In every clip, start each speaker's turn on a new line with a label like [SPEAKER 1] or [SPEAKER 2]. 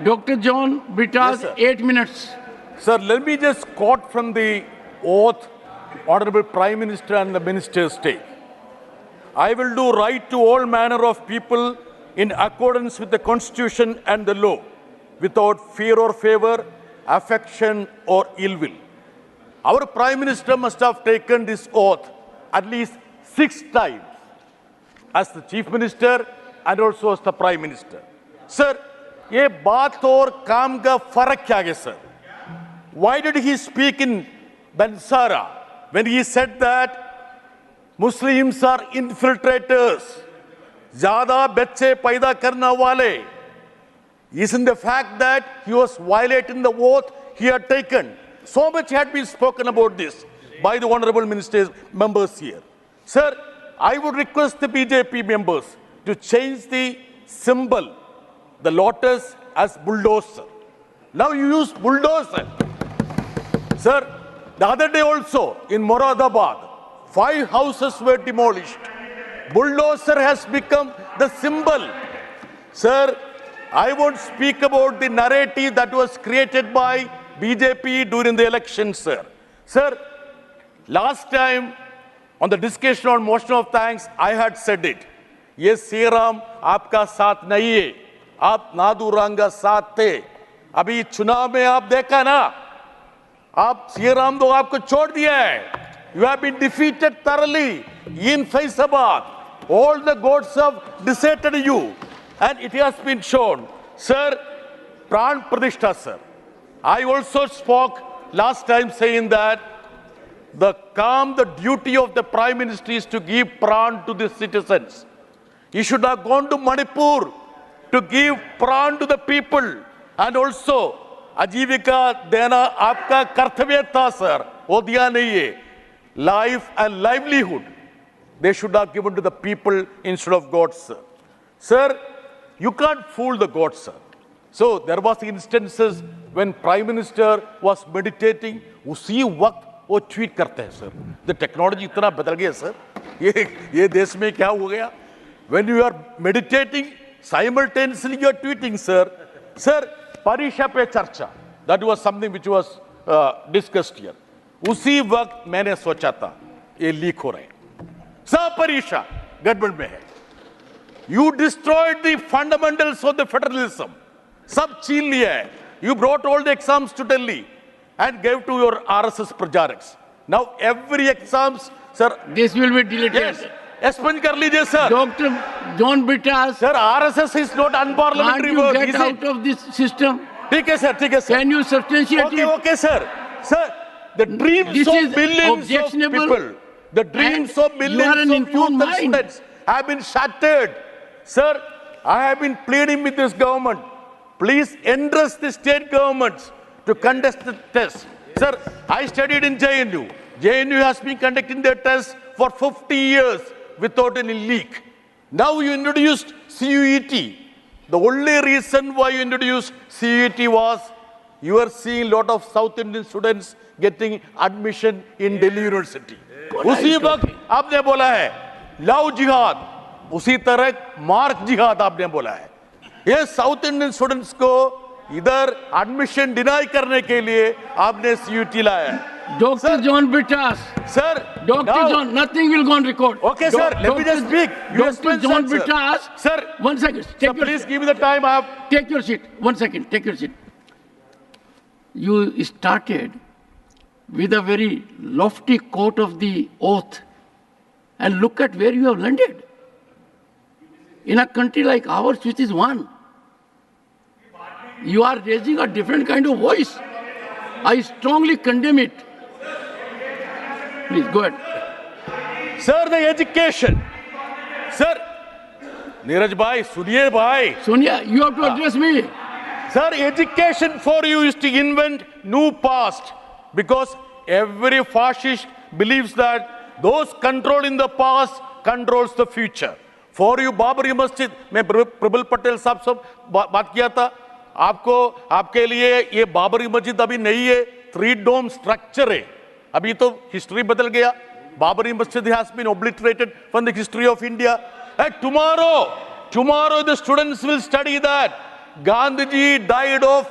[SPEAKER 1] Dr. John Brittas,
[SPEAKER 2] sir.
[SPEAKER 1] eight minutes.
[SPEAKER 2] Sir, let me just quote from the oath, Honorable Prime Minister and the Ministers take. I will do right to all manner of people in accordance with the Constitution and the law, without fear or favor, affection or ill will. Our Prime Minister must have taken this oath at least six times as the Chief Minister and also as the Prime Minister. Sir, ये बात और काम का फर्क क्या है sir why did he speak in Banswara when he said that Muslims are infiltrators? Jada bache paida karna wale. Isn't the fact that he was violating the oath he had taken? So much had been spoken about this by the honorable ministers, members here. Sir, I would request the BJP members to change the symbol the lotus as bulldozer. Now you use bulldozer. Sir, the other day also in Moradabad, five houses were demolished. Bulldozer has become the symbol. Sir, I won't speak about the narrative that was created by BJP during the election, sir. Sir, last time on the discussion on motion of thanks, I had said it. Yes, Siram, aapka saath nahi hai. आप नादुरंग साथ थे। अभी चुनाव में आप देखा ना, आप सी राम दो आपको छोड़ दिया है। You have been defeated thoroughly in Faizabad all the gods of deserted you and it has been shown sir pran pratishtha sir I also spoke last time so in that the calm, the duty of the prime minister is to give pran to the citizens. He should have gone to manipur. to give Pran to the people and also आजीविका देना आपका कर्तव्य था sir वो दिया नहीं है life and livelihood they should have given to the people instead of God, sir. Sir, you can't fool the God, sir. So there was instances when Prime Minister was meditating, उसी वक्त वो tweet करते हैं sir the technology इतना बदल गया sir ये ये देश में क्या हो गया when you are meditating simultaneously you are tweeting sir. Sir Pariksha Pe चर्चा that was something which was uh, discussed उसी वक्त मैंने सोचा था ये लीक हो रहे हैं। सब परीक्षा गड़बड़ में है। You destroyed the fundamentals of the federalism सब छीन लिया है। You brought all the exams to Delhi and gave to your RSS प्रचारक्स now every exams sir
[SPEAKER 1] This will be deleted.
[SPEAKER 2] Explain कर लीजिए sir
[SPEAKER 1] doctor John
[SPEAKER 2] Brittas sir R
[SPEAKER 1] S
[SPEAKER 2] S
[SPEAKER 1] is
[SPEAKER 2] not
[SPEAKER 1] unparliamentary
[SPEAKER 2] word
[SPEAKER 1] out of this system
[SPEAKER 2] ठीक है sir ठीक है
[SPEAKER 1] can
[SPEAKER 2] okay sir sir the
[SPEAKER 1] dream
[SPEAKER 2] of billions of people the
[SPEAKER 1] dream
[SPEAKER 2] of
[SPEAKER 1] billions
[SPEAKER 2] of been shattered sir I have been pleading with this government please address the state government to conduct the test sir I studied in J N U J N U has been conducting the test for fifty years. Without any leak. Now you introduced CUET. The only reason why you introduced CUET was you are seeing a lot of South Indian students getting admission in Delhi University. उसी वक्त आपने बोला है love जिहाद उसी तरह mark जिहाद आपने बोला है ये साउथ इंडियन स्टूडेंट्स को इधर एडमिशन डिनाई करने के लिए आपने सीयूटी लाया है
[SPEAKER 1] Dr.
[SPEAKER 2] Sir.
[SPEAKER 1] John Brittas,
[SPEAKER 2] Sir.
[SPEAKER 1] Dr.
[SPEAKER 2] now-
[SPEAKER 1] John, nothing will go on record.
[SPEAKER 2] Okay, sir. Let me just speak. You
[SPEAKER 1] Dr. John
[SPEAKER 2] sir.
[SPEAKER 1] Brittas,
[SPEAKER 2] Sir.
[SPEAKER 1] one second.
[SPEAKER 2] Sir,
[SPEAKER 1] Take your,
[SPEAKER 2] please give me the time. I have
[SPEAKER 1] take your seat. One second. Take your seat. You started with a very lofty quote of the oath, and look at where you have landed. In a country like ours, which is one, you are raising a different kind of voice. I strongly condemn it. Please go ahead.
[SPEAKER 2] Sir, the education. Sir, Neeraj bhai, suniye bhai.
[SPEAKER 1] Sonia, you have to address me.
[SPEAKER 2] Sir, education for you is to invent new past because every fascist believes that those control in the past controls the future. for you Babri Masjid में प्रबल पटेल साहब सब बा, बात किया था आपको आपके लिए ये बाबरी मस्जिद अभी नहीं है थ्री डोम स्ट्रक्चर है अभी तो हिस्ट्री बदल गया बाबरी मस्जिद has been obliterated from the history of India. And tomorrow, tomorrow the students will study that Gandhiji died of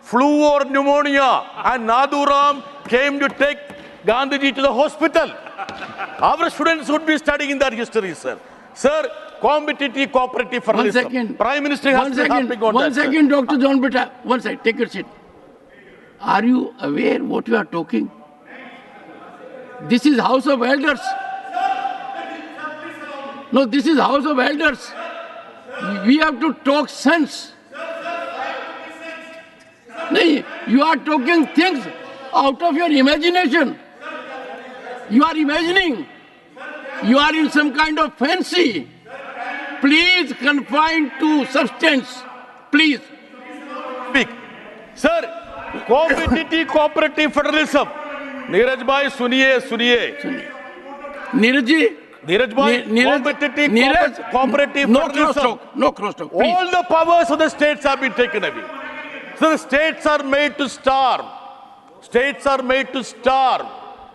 [SPEAKER 2] flu or pneumonia, and Nathuram came to take Gandhiji to the hospital. Our students would be studying that history, sir. Sir, competitive cooperative federalism.
[SPEAKER 1] One second.
[SPEAKER 2] Prime Minister has
[SPEAKER 1] one second.
[SPEAKER 2] on
[SPEAKER 1] one
[SPEAKER 2] that,
[SPEAKER 1] second, Dr. John Bitta. One second. Take your seat. Are you aware what we are talking? This is House of Elders. No, this is House of Elders. We have to talk sense. No, you are talking things out of your imagination. You are imagining. You are in some kind of fancy. Please confine to substance. Please.
[SPEAKER 2] speak. Sir, competitive cooperative federalism. Neeraj
[SPEAKER 1] ji.
[SPEAKER 2] Neeraj bhai,
[SPEAKER 1] Ne- Neeraj-
[SPEAKER 2] competitive
[SPEAKER 1] Neeraj,
[SPEAKER 2] cooper- cooperative
[SPEAKER 1] No
[SPEAKER 2] federalism.
[SPEAKER 1] crosstalk. No crosstalk. Please.
[SPEAKER 2] All the powers of the states have been taken away. So the states are made to starve. States are made to starve.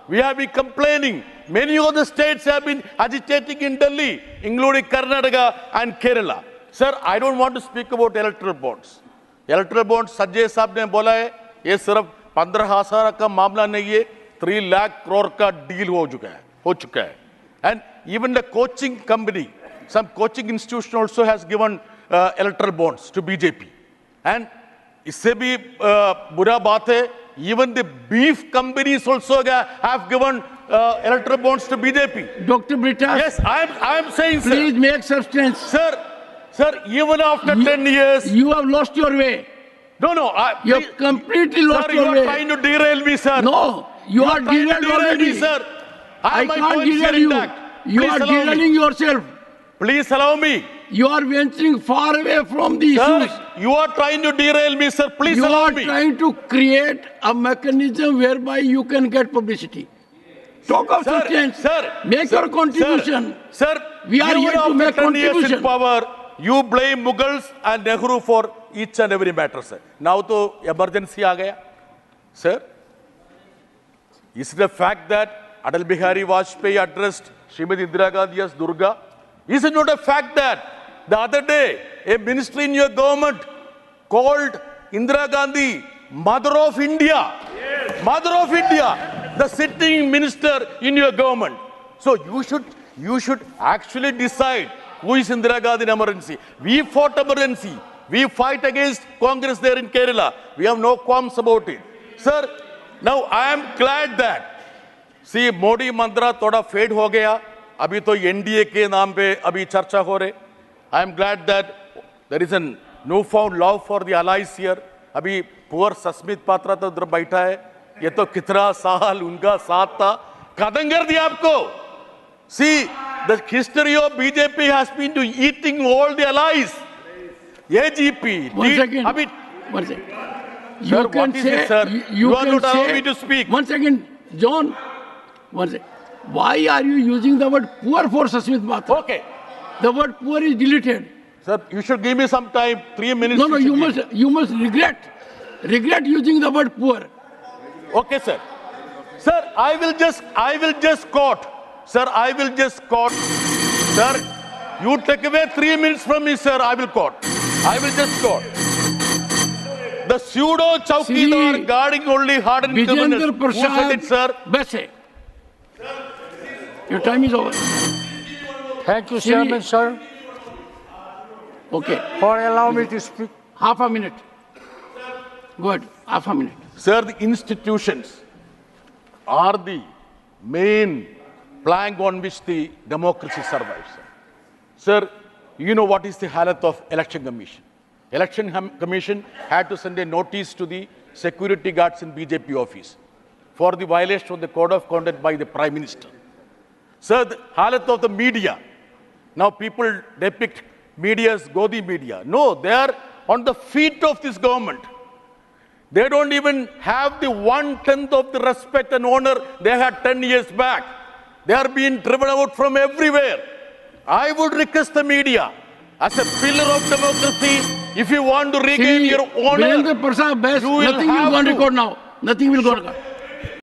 [SPEAKER 2] We have been complaining. Many of the states have been agitating in Delhi, including Karnataka and Kerala. Sir, I don't want to speak about electoral bonds. Electoral bond Sanjay साहब ने बोला है ये सिर्फ़ पंद्रह हज़ार का मामला नहीं है थ्री लाख करोड़ का डील हो चुका है हो चुका है and even the coaching company, some coaching institution also has given uh, electoral bonds to BJP. And इससे भी बुरा बात है even the beef companies also have given uh, electoral bonds to BJP.
[SPEAKER 1] Dr. Britas.
[SPEAKER 2] Yes, I am, I am saying, please sir.
[SPEAKER 1] Please make substance.
[SPEAKER 2] Sir, sir, even after you, 10 years.
[SPEAKER 1] You have lost your way.
[SPEAKER 2] No no I,
[SPEAKER 1] You have completely lost
[SPEAKER 2] Sir, you
[SPEAKER 1] your
[SPEAKER 2] are trying to derail me, sir.
[SPEAKER 1] No, you are
[SPEAKER 2] trying to
[SPEAKER 1] derailed
[SPEAKER 2] derail
[SPEAKER 1] already.
[SPEAKER 2] me, sir. I,
[SPEAKER 1] I can't derail you.
[SPEAKER 2] intact.
[SPEAKER 1] You
[SPEAKER 2] Please
[SPEAKER 1] are derailing
[SPEAKER 2] me.
[SPEAKER 1] yourself.
[SPEAKER 2] Please allow me.
[SPEAKER 1] You are venturing far away from the
[SPEAKER 2] Sir,
[SPEAKER 1] issues.
[SPEAKER 2] you are trying to derail me, sir. Please
[SPEAKER 1] You
[SPEAKER 2] allow me.
[SPEAKER 1] You are trying to create a mechanism whereby you can get publicity. Talk of
[SPEAKER 2] Sir,
[SPEAKER 1] substance.
[SPEAKER 2] sir,
[SPEAKER 1] Make
[SPEAKER 2] sir,
[SPEAKER 1] your contribution.
[SPEAKER 2] Sir, sir,
[SPEAKER 1] We are here to make
[SPEAKER 2] 10 years in
[SPEAKER 1] contribution.
[SPEAKER 2] power, you blame Mughals and Nehru for each and every matter sir now तो emergency आ गया। Sir is the fact that Atal Bihari Vajpayee addressed Shrimati Indira Gandhi as Durga is not a fact that the other day a minister in your government called Indira Gandhi mother of India mother of India the sitting minister in your government so you should you should actually decide who is indira gandhi emergency. We fought emergency. We fight against Congress there in Kerala. We have no qualms about it. Sir, now I am glad that see Modi mantra थोड़ा fade हो गया अभी तो NDA के नाम पे अभी चर्चा हो रहे I am glad that there is an no found love for the allies अभी पुअर सस्मित पात्रा तो उधर बैठा है ये तो कितना साल उनका साथ था खत्म कर दिया आपको see the history of BJP has been to eating all the allies AGP.
[SPEAKER 1] One second.
[SPEAKER 2] Abhi,
[SPEAKER 1] one second. You
[SPEAKER 2] sir, can
[SPEAKER 1] say,
[SPEAKER 2] sir?
[SPEAKER 1] You,
[SPEAKER 2] you, you
[SPEAKER 1] are
[SPEAKER 2] not allowing me to speak.
[SPEAKER 1] One second, John. One second. Why are you using the word poor for with Mata?
[SPEAKER 2] Okay.
[SPEAKER 1] The word poor is deleted.
[SPEAKER 2] Sir, you should give me some time. Three minutes.
[SPEAKER 1] No, no, you,
[SPEAKER 2] you
[SPEAKER 1] must, you must regret, regret using the word poor.
[SPEAKER 2] Okay, sir. Sir, I will just, I will just quote. Sir, I will just quote. Sir, you take away three minutes from me, sir. I will quote. I will just quote. The pseudo chowkidar
[SPEAKER 1] See,
[SPEAKER 2] guarding only hardened criminals.
[SPEAKER 1] Vijayendra
[SPEAKER 2] Who said it, sir?
[SPEAKER 1] Prasad Baishya. Your time is over.
[SPEAKER 3] Thank you, Chairman, sir,
[SPEAKER 1] Okay,
[SPEAKER 3] for allowing me to speak.
[SPEAKER 1] half a minute. Good. half a minute.
[SPEAKER 2] Sir, the institutions are the main plank on which the democracy survives. Sir, you know what is the halat of election commission? Election commission had to send a notice to the security guards in BJP office for the violation of the code of conduct by the prime minister. Sir, the halat of the media. Now people depict media as Godi media. No, they are on the feet of this government. They don't even have the one tenth of the respect and honor they had 10 years back. They are being driven out from everywhere. I would request the media as a pillar of democracy, if you want to regain
[SPEAKER 1] See,
[SPEAKER 2] your honor,
[SPEAKER 1] Virendra Prasad Baishya,
[SPEAKER 2] you
[SPEAKER 1] nothing will go on record now. Nothing will go on record.